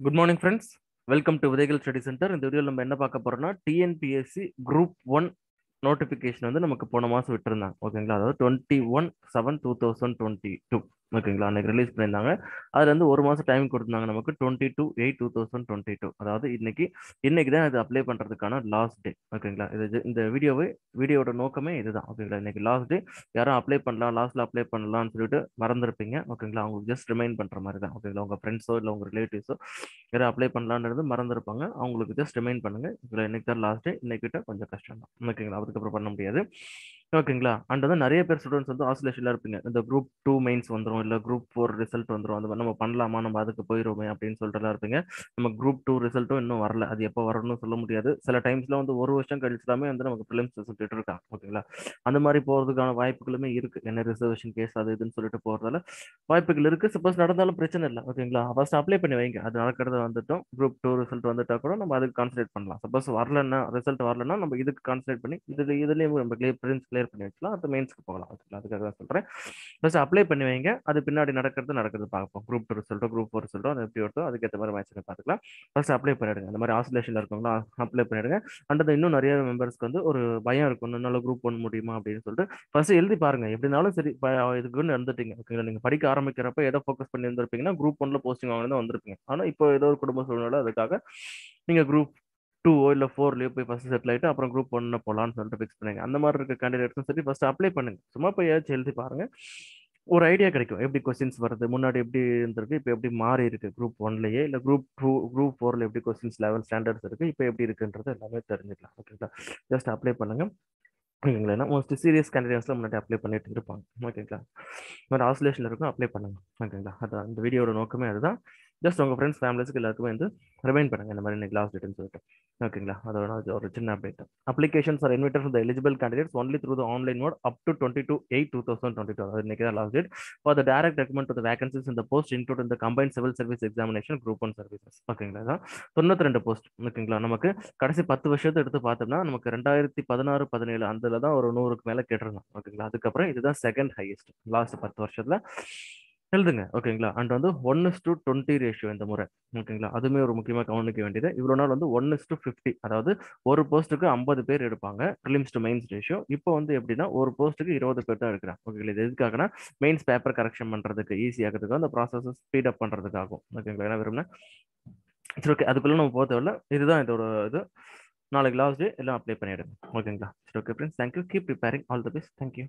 Good morning friends welcome to விதைகள் study centre இந்த வீடியோவில் நம்ம என்ன பார்க்க போறோம்னா டிஎன்பிஎஸ்சி குரூப் ஒன் நோட்டிஃபிகேஷன் வந்து நமக்கு போன மாதம் விட்டுருந்தாங்க. ஓகேங்களா அதாவது twenty one seven two thousand twenty two ஓகேங்களா? அன்றைக்கி ரிலீஸ் பண்ணியிருந்தாங்க. அதில் வந்து ஒரு மாதம் டைம் கொடுத்தாங்க நமக்கு twenty two eight two thousand twenty two அதாவது இன்னைக்கு இன்னைக்கு தான் இது அப்ளை பண்ணுறதுக்கான லாஸ்ட் டே ஓகேங்களா? இது இந்த வீடியோவை வீடியோட நோக்கமே இதுதான். ஓகேங்களா? இன்னைக்கு லாஸ்ட் டே யாரும் அப்ளை பண்ணலாம் லாஸ்ட்டில் அப்ளை பண்ணலாம்னு சொல்லிட்டு மறந்துருப்பீங்க. ஓகேங்களா? அவங்களுக்கு ஜஸ்ட் ரிமைண்ட் பண்ணுற மாதிரி தான். ஓகேங்களா? உங்கள் ஃப்ரெண்ட்ஸோ இல்லை உங்கள் ரிலேட்டிவ்ஸோ யாரும் அப்ளை பண்ணலான்றது மறந்துருப்பாங்க. அவங்களுக்கு ஜஸ்ட் ரிமைண்ட் பண்ணுங்க. இதில் இன்னைக்கு தான் லாஸ்ட் டே இன்னைக்கிட்ட கொஞ்சம் கஷ்டம் தான் ஓகேங்களா? அதுக்கப்புறம் பண்ண முடியாது. ஓகேங்களா? அண்ட் வந்து நிறைய பேர் ஸ்டூடெண்ட்ஸ் வந்து ஆசோலேஷன்ல இருப்பீங்க. இந்த குரூப் டூ மெயின்ஸ் வந்துடும் இல்லை குரூப் ஃபோர் ரிசல்ட் வந்துடும் அந்த நம்ம பண்ணலாமா? நம்ம அதுக்கு போயிடுவோமே அப்படின்னு சொல்லிட்டுலாம் இருப்பீங்க. நம்ம குரூப் டூ ரிசல்ட்டும் இன்னும் வரல. அது எப்போ வரணும்னு சொல்ல முடியாது. சில டைம்ஸ்ல வந்து ஒரு வருஷம் கழிச்சுலாமே வந்து நமக்கு ப்ரிலிம்ஸ் ரிசல்ட் இருக்காங்க. ஓகேங்களா? அந்த மாதிரி போகிறதுக்கான வாய்ப்புகளுமே இருக்கு. என்ன ரிசர்வேஷன் கேஸ் அது இதுன்னு சொல்லிட்டு போகிறதால வாய்ப்புகள் இருக்கு. சப்போஸ் நடந்தாலும் பிரச்சனை இல்லை. ஓகேங்களா? ஃபர்ஸ்ட் அப்ளை பண்ணி வைங்க. அது நடக்கிறது வந்துட்டோம். குரூப் டூ ரிசல்ட் வந்துட்டா கூட நம்ம அதுக்கு கான்சன்ட்ரேட் பண்ணலாம். சப்போஸ் வரலன்னா ரிசல்ட் வரலன்னா நம்ம இதுக்கு கான்சன்ட்ரேட் பண்ணி இதுல இதுலயும் நம்ம கிளியர் பிரின்ஸ் கிளியர் பண்ணி வச்சலாம் அடுத்து மெயின்ஸ்க்கு போகலாம். ஓகேங்களா அதுக்காக தான் சொல்கிறேன் ஃபஸ்ட் அப்ளை பண்ணி வைங்க. அது பின்னாடி நடக்கிறது நடக்கிறது பார்ப்போம். குரூப் டூ ரிசல்ட்டோ குரூப் ஃபோர் ரிசல்ட்டோ அது எப்படி வருதோ அதுக்கேற்ற மாதிரி மேட்ச் பார்த்துக்கலாம். ஃபர்ஸ்ட் அப்ளை பண்ணிடுங்க அந்த மாதிரி ஆசோலேஷன்ல இருக்கவங்களா அப்ளை பண்ணிடுங்க அண்ட் இன்னும் நிறைய மெம்பர்ஸ்க்கு வந்து ஒரு பயம் இருக்கும். இன்னும் குரூப் ஒன் முடியுமா அப்படின்னு சொல்லிட்டு ஃபர்ஸ்ட் எழுதி பாருங்க. எப்படினாலும் சரி இதுக்குன்னு இருந்துட்டீங்க. ஓகேங்களா நீங்கள் படிக்க ஆரம்பிக்கிறப்ப எதை ஃபோக்கஸ் பண்ணி இருந்திருப்பீங்கன்னா குரூப் ஒன்ல போஸ்டிங் வாங்க வந்திருப்பீங்க. ஆனால் இப்போ ஏதோ ஒரு குடும்ப சூழ்நிலை அதுக்காக நீங்கள் குரூப் டூவோ இல்லை ஃபோர்லேயோ போய் ஃபஸ்ட்டு செட்டில் ஆகிட்டு அப்புறம் குரூப் ஒன்று போகலான்னு சொல்லிட்டு ஃபிக்ஸ் பண்ணுங்க அந்த மாதிரி இருக்க கேண்டிடேட்ஸும் சரி ஃபஸ்ட்டு அப்ளை பண்ணுங்க. சும்மா போய் ஏதாச்சும் எழுதி பாருங்க. ஒரு ஐடியா கிடைக்கும். எப்படி கொஸ்டின்ஸ் வருது? முன்னாடி எப்படி இருந்திருக்கு? இப்போ எப்படி மாறி இருக்கு? குரூப் ஒன்லயே இல்லை குரூப் டூ குரூப் ஃபோர்ல எப்படி கொஸ்டின்ஸ் லெவல் ஸ்டாண்டர்ட்ஸ் இருக்கு? இப்போ எப்படி இருக்குன்றது எல்லாமே தெரிஞ்சுக்கலாம். ஓகேங்களா ஜஸ்ட் அப்ளை பண்ணுங்க. ஓகேங்களா ஏன்னா மோஸ்ட் சீரியஸ் கேண்டிடேட்ஸ்ல முன்னாடி அப்ளை பண்ணிட்டு இருப்பாங்க. ஓகேங்களா ஒரு ஆசோலேஷன் இருக்கும். அப்ளை பண்ணுங்க. ஓகேங்களா அதான் இந்த வீடியோட நோக்கமே அதுதான். ஜஸ்ட் உங்கள் ஃப்ரெண்ட்ஸ் ஃபேமிலிஸ்க்கு எல்லாருக்குமே வந்து ரிமைண்ட் பண்ணுங்க இந்த மாதிரி இன்னைக்கு லாஸ்ட் டேட்னு சொல்லிட்டு. ஓகேங்களா அதோட ஒரு சின்ன update applications are invited for eligible candidates only through the online mode up to twenty two eight two thousand twenty two அது இன்னைக்கு தான் last date for the direct recruitment to vacancies இந்த போஸ்ட் இன்க்ளூட் இந்த combined civil service examination group one services ஓகேங்களா தான் தொண்ணூத்தி ரெண்டு post ஓகேங்களா நமக்கு கடைசி பத்து வருஷத்தை எடுத்து பார்த்தோம்னா நமக்கு ரெண்டாயிரத்தி பதினாறு பதினேழு அதில் தான் ஒரு நூறுக்கு மேலே கேட்டிருந்தோம். ஓகேங்களா அதுக்கப்புறம் இதுதான் செகண்ட் ஹையஸ்ட் லாஸ்ட் பத்து வருஷத்துல. எழுதுங்க ஓகேங்களா? அண்ட் வந்து one is to twenty ratio இந்த முறை ஓகேங்களா? அதுவுமே ஒரு முக்கியமாக கவனிக்க வேண்டியது. இவ்வளோ நாள் வந்து ஒன் இஸ் டு ஃபிஃப்டி அதாவது ஒரு போஸ்ட்டுக்கு ஐம்பது பேர் எடுப்பாங்க ப்ரிலிம்ஸ் டு மெயின்ஸ் ரேஷியோ இப்போ வந்து எப்படின்னா ஒரு போஸ்ட்டுக்கு இருபது பேர் தான் எடுக்கிறாங்க ஓகேங்களா? இது எதுக்காகனா மெயின்ஸ் பேப்பர் கரெக்ஷன் பண்ணுறதுக்கு ஈஸி ஆகிறதுக்கு அந்த ப்ராசஸ் ஸ்பீட் அப் பண்ணுறதுக்காகும் ஓகேங்களா? என்ன விரும்பினா சரி ஓகே அதுக்குள்ளே நம்ம போக தேவையில்ல. இதுதான் இதோட இது. நாளைக்கு லாஸ்ட் டே எல்லாம் அப்ளை பண்ணிவிடுங்க ஓகேங்களா? சரி okay friends thank you keep preparing all the best thank you